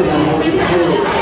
welcome on multiple crew.